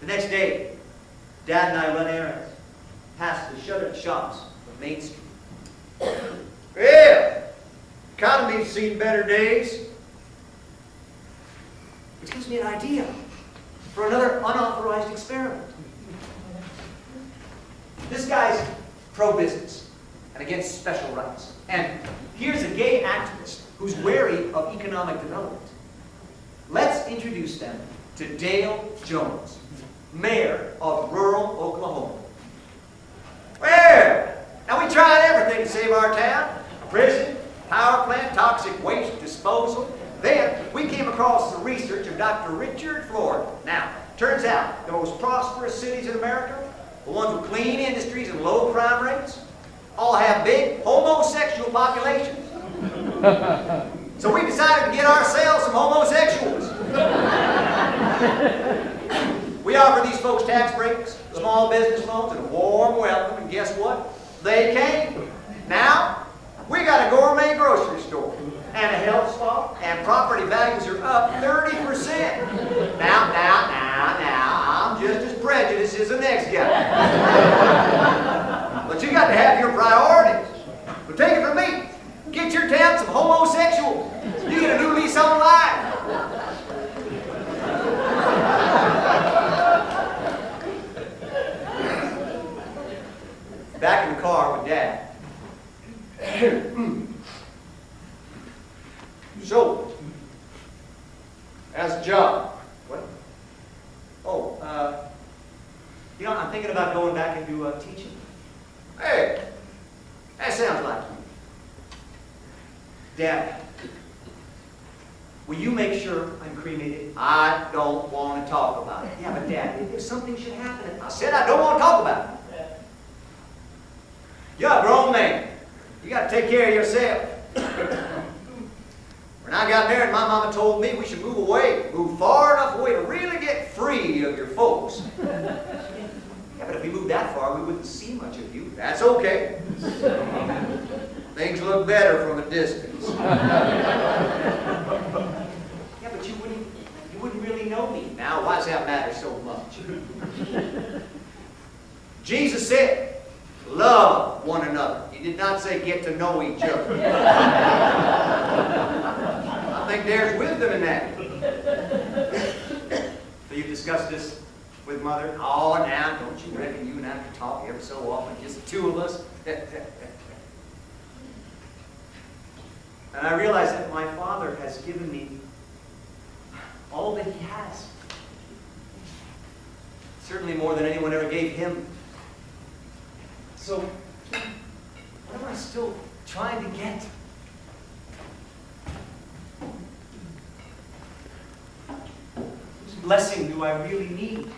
The next day, Dad and I run errands past the shuttered shops of Main Street. Well, economy's seen better days. Which gives me an idea for another unauthorized experiment. This guy's pro-business and against special rights. And here's a gay activist who's wary of economic development. Let's introduce them to Dale Jones, mayor of rural Oklahoma. Well, now we tried everything to save our town. Prison, power plant, toxic waste disposal. Then we came across the research of Dr. Richard Florida. Now, turns out the most prosperous cities in America, the ones with clean industries and low crime rates, all have big homosexual populations. so we decided to get ourselves some homosexuals. we offer these folks tax breaks, small business loans, and a warm welcome, and guess what? They came. Now, we got a gourmet grocery store and a health spa, and property values are up 30%. Now, now, now, now, I'm just as prejudiced as the next guy. but you got to have your priorities. But take it from me. Get your town some homosexuals. You get a new lease on life. Back in Dad. So, the job? What? Oh, uh, you know, I'm thinking about going back into uh, teaching. Hey, that sounds like you. Dad, will you make sure I'm cremated? I don't want to talk about it. Yeah, but Dad, if something should happen, I said I don't want to talk about it. You're a grown man. You got to take care of yourself. when I got married, my mama told me we should move away, move far enough away to really get free of your folks. yeah, but if we moved that far, we wouldn't see much of you. That's okay. Things look better from a distance. Yeah, but you wouldn't, you wouldn't really know me. Now, why does that matter so much? Jesus said, love one another. He did not say get to know each other. I think there's wisdom in that. So you've discussed this with Mother? Oh, now, don't you reckon you and I could talk every so often, just the two of us? And I realize that my Father has given me all that He has. Certainly more than anyone ever gave Him. So, what am I still trying to get? Whose blessing do I really need?